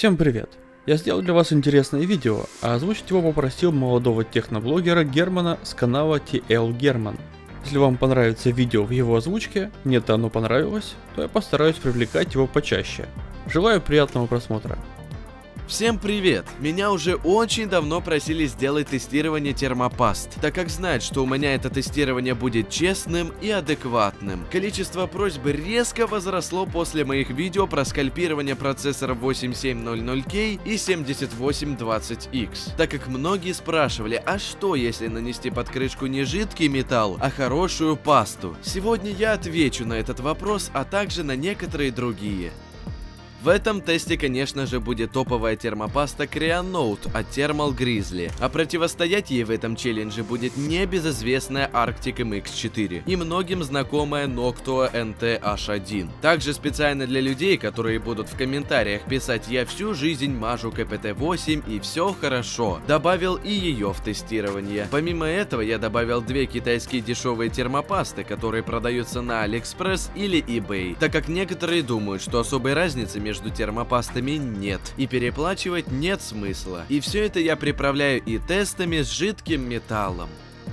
Всем привет! Я сделал для вас интересное видео, а озвучить его попросил молодого техноблогера Германа с канала TL Герман. Если вам понравится видео в его озвучке, мне то оно понравилось, то я постараюсь привлекать его почаще. Желаю приятного просмотра. Всем привет! Меня уже очень давно просили сделать тестирование термопаст, так как знают, что у меня это тестирование будет честным и адекватным. Количество просьб резко возросло после моих видео про скальпирование процессоров 8700K и 7820X, так как многие спрашивали, а что если нанести под крышку не жидкий металл, а хорошую пасту? Сегодня я отвечу на этот вопрос, а также на некоторые другие. В этом тесте, конечно же, будет топовая термопаста Creanote от Thermal Grizzly, а противостоять ей в этом челлендже будет небезызвестная Arctic MX4 и многим знакомая Noctua NT-H1. Также специально для людей, которые будут в комментариях писать «Я всю жизнь мажу КПТ-8 и все хорошо», добавил и ее в тестирование. Помимо этого, я добавил две китайские дешевые термопасты, которые продаются на AliExpress или eBay, так как некоторые думают, что особой разницы между между термопастами нет, и переплачивать нет смысла. И все это я приправляю и тестами с жидким металлом.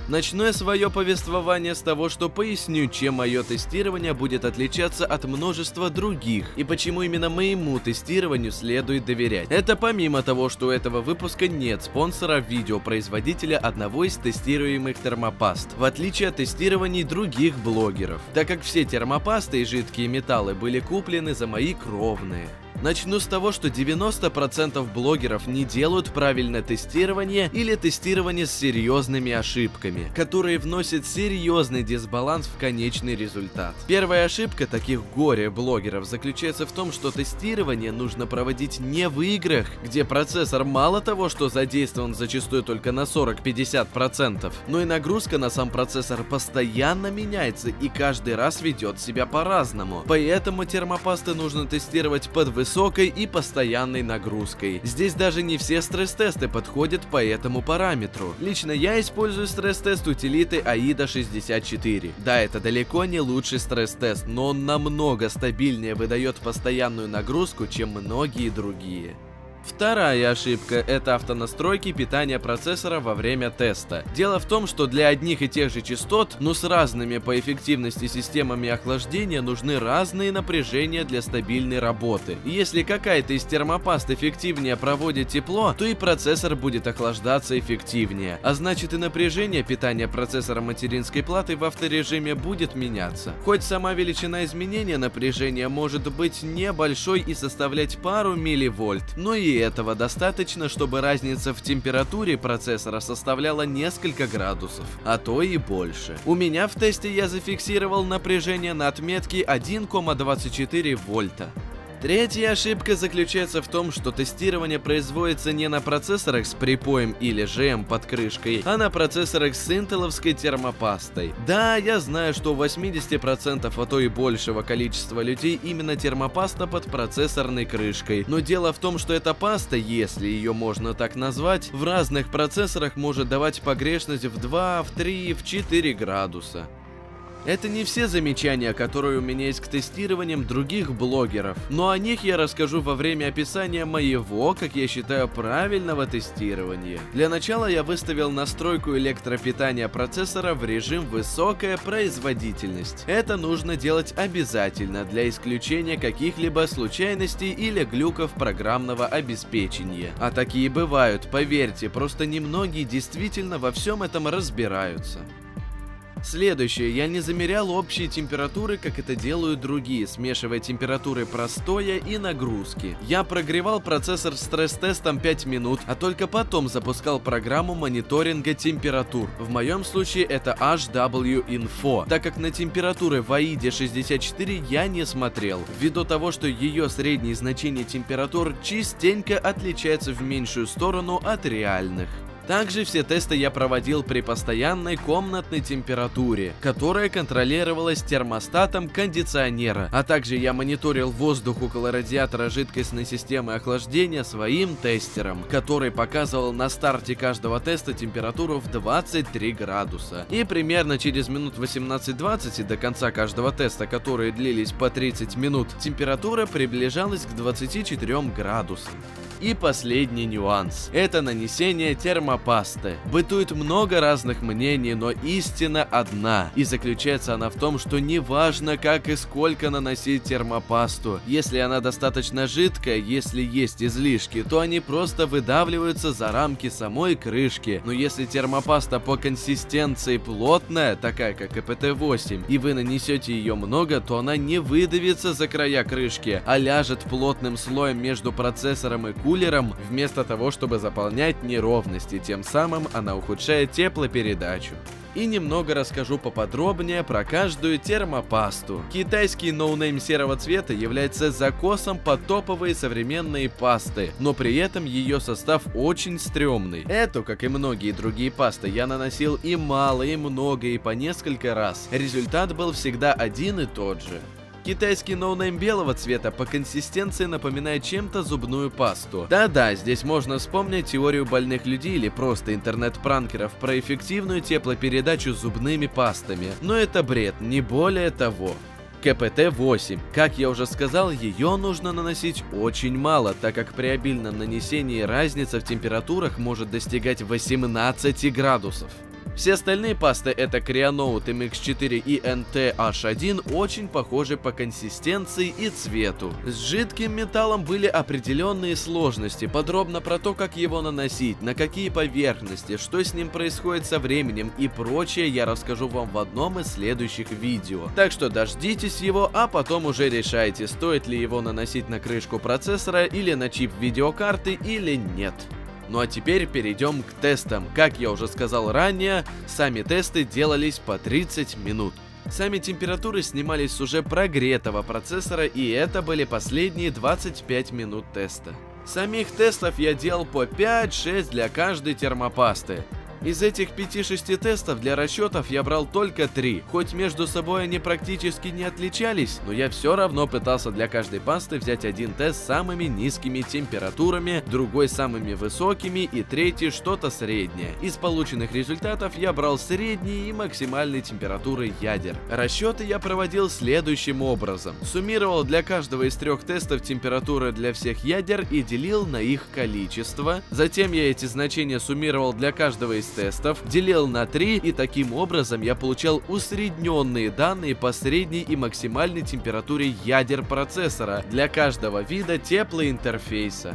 Начну я свое повествование с того, что поясню, чем мое тестирование будет отличаться от множества других, и почему именно моему тестированию следует доверять. Это помимо того, что у этого выпуска нет спонсора видеопроизводителя одного из тестируемых термопаст, в отличие от тестирований других блогеров, так как все термопасты и жидкие металлы были куплены за мои кровные. Начну с того, что 90% блогеров не делают правильное тестирование или тестирование с серьезными ошибками, которые вносят серьезный дисбаланс в конечный результат. Первая ошибка таких горе-блогеров заключается в том, что тестирование нужно проводить не в играх, где процессор мало того, что задействован зачастую только на 40-50%, но и нагрузка на сам процессор постоянно меняется и каждый раз ведет себя по-разному. Поэтому термопасты нужно тестировать под высокой высокой и постоянной нагрузкой. Здесь даже не все стресс-тесты подходят по этому параметру. Лично я использую стресс-тест утилиты AIDA 64. Да, это далеко не лучший стресс-тест, но он намного стабильнее выдает постоянную нагрузку, чем многие другие. Вторая ошибка – это автонастройки питания процессора во время теста. Дело в том, что для одних и тех же частот, но с разными по эффективности системами охлаждения нужны разные напряжения для стабильной работы. Если какая-то из термопаст эффективнее проводит тепло, то и процессор будет охлаждаться эффективнее. А значит и напряжение питания процессора материнской платы в авторежиме будет меняться. Хоть сама величина изменения напряжения может быть небольшой и составлять пару милливольт, но и этого достаточно, чтобы разница в температуре процессора составляла несколько градусов, а то и больше. У меня в тесте я зафиксировал напряжение на отметке 1,24 вольта. Третья ошибка заключается в том, что тестирование производится не на процессорах с припоем или ЖМ под крышкой, а на процессорах с интеловской термопастой. Да, я знаю, что у 80% а то и большего количества людей именно термопаста под процессорной крышкой, но дело в том, что эта паста, если ее можно так назвать, в разных процессорах может давать погрешность в 2, в 3, в 4 градуса. Это не все замечания, которые у меня есть к тестированиям других блогеров, но о них я расскажу во время описания моего, как я считаю, правильного тестирования. Для начала я выставил настройку электропитания процессора в режим высокая производительность. Это нужно делать обязательно для исключения каких-либо случайностей или глюков программного обеспечения. А такие бывают, поверьте, просто немногие действительно во всем этом разбираются. Следующее, я не замерял общие температуры, как это делают другие, смешивая температуры простоя и нагрузки. Я прогревал процессор стресс-тестом 5 минут, а только потом запускал программу мониторинга температур. В моем случае это HW Info, так как на температуры в AIDE 64 я не смотрел, ввиду того, что ее средние значения температур частенько отличаются в меньшую сторону от реальных. Также все тесты я проводил при постоянной комнатной температуре, которая контролировалась термостатом кондиционера, а также я мониторил воздух около радиатора жидкостной системы охлаждения своим тестером, который показывал на старте каждого теста температуру в 23 градуса. И примерно через минут 18-20 до конца каждого теста, которые длились по 30 минут, температура приближалась к 24 градусам. И последний нюанс. Это нанесение термопасты. Бытует много разных мнений, но истина одна. И заключается она в том, что неважно как и сколько наносить термопасту. Если она достаточно жидкая, если есть излишки, то они просто выдавливаются за рамки самой крышки. Но если термопаста по консистенции плотная, такая как КПТ-8, и вы нанесете ее много, то она не выдавится за края крышки, а ляжет плотным слоем между процессором и кулером, вместо того, чтобы заполнять неровности, тем самым она ухудшает теплопередачу и немного расскажу поподробнее про каждую термопасту. Китайский no name серого цвета является закосом под топовые современные пасты, но при этом ее состав очень стрёмный. Эту, как и многие другие пасты, я наносил и мало, и много, и по несколько раз. Результат был всегда один и тот же. Китайский no name белого цвета по консистенции напоминает чем-то зубную пасту. Да-да, здесь можно вспомнить теорию больных людей или просто интернет-пранкеров про эффективную теплопередачу зубными пастами. Но это бред, не более того. КПТ-8. Как я уже сказал, ее нужно наносить очень мало, так как при обильном нанесении разница в температурах может достигать 18 градусов. Все остальные пасты это Creanote MX4 и NTH1 очень похожи по консистенции и цвету. С жидким металлом были определенные сложности, подробно про то, как его наносить, на какие поверхности, что с ним происходит со временем и прочее я расскажу вам в одном из следующих видео. Так что дождитесь его, а потом уже решайте, стоит ли его наносить на крышку процессора или на чип видеокарты или нет. Ну а теперь перейдем к тестам. Как я уже сказал ранее, сами тесты делались по 30 минут. Сами температуры снимались с уже прогретого процессора, и это были последние 25 минут теста. Самих тестов я делал по 5-6 для каждой термопасты. Из этих 5-6 тестов для расчетов я брал только 3. Хоть между собой они практически не отличались, но я все равно пытался для каждой пасты взять один тест с самыми низкими температурами, другой самыми высокими и третий что-то среднее. Из полученных результатов я брал средние и максимальные температуры ядер. Расчеты я проводил следующим образом. Суммировал для каждого из трех тестов температуры для всех ядер и делил на их количество. Затем я эти значения суммировал для каждого из тестов, делил на 3 и таким образом я получал усредненные данные по средней и максимальной температуре ядер процессора для каждого вида теплоинтерфейса.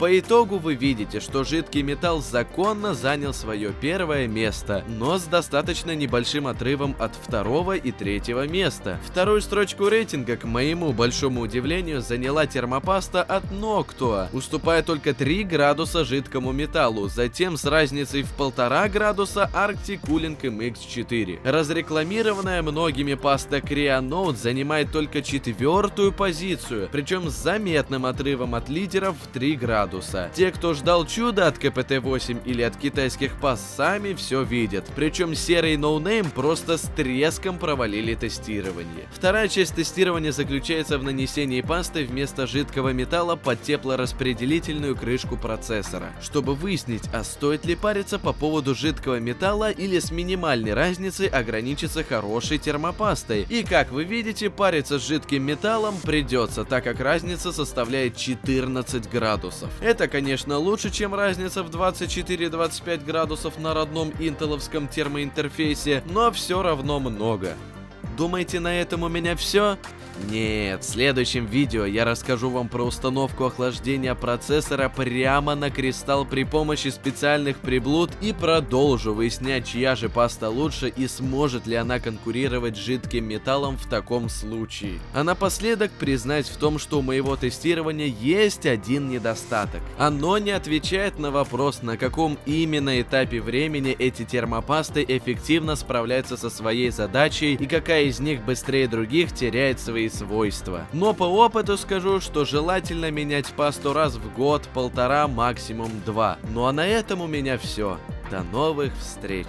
По итогу вы видите, что жидкий металл законно занял свое первое место, но с достаточно небольшим отрывом от второго и третьего места. Вторую строчку рейтинга, к моему большому удивлению, заняла термопаста от Noctua, уступая только 3 градуса жидкому металлу, затем с разницей в 1,5 градуса Arctic Cooling MX4. Разрекламированная многими паста Kryonaut занимает только четвертую позицию, причем с заметным отрывом от лидеров в 3 градуса градуса. Те, кто ждал чуда от КПТ-8 или от китайских паст, сами все видят. Причем серый no name просто с треском провалили тестирование. Вторая часть тестирования заключается в нанесении пасты вместо жидкого металла под теплораспределительную крышку процессора, чтобы выяснить, а стоит ли париться по поводу жидкого металла или с минимальной разницей ограничиться хорошей термопастой. И как вы видите, париться с жидким металлом придется, так как разница составляет 14 градусов. Это, конечно, лучше, чем разница в 24-25 градусов на родном интеловском термоинтерфейсе, но все равно много. Думаете, на этом у меня все? Нет, в следующем видео я расскажу вам про установку охлаждения процессора прямо на кристалл при помощи специальных приблуд и продолжу выяснять, чья же паста лучше и сможет ли она конкурировать с жидким металлом в таком случае. А напоследок признать в том, что у моего тестирования есть один недостаток. Оно не отвечает на вопрос, на каком именно этапе времени эти термопасты эффективно справляются со своей задачей и какая из них быстрее других теряет свои свойства. Но по опыту скажу, что желательно менять пасту раз в год, полтора, максимум два. Ну а на этом у меня все. До новых встреч!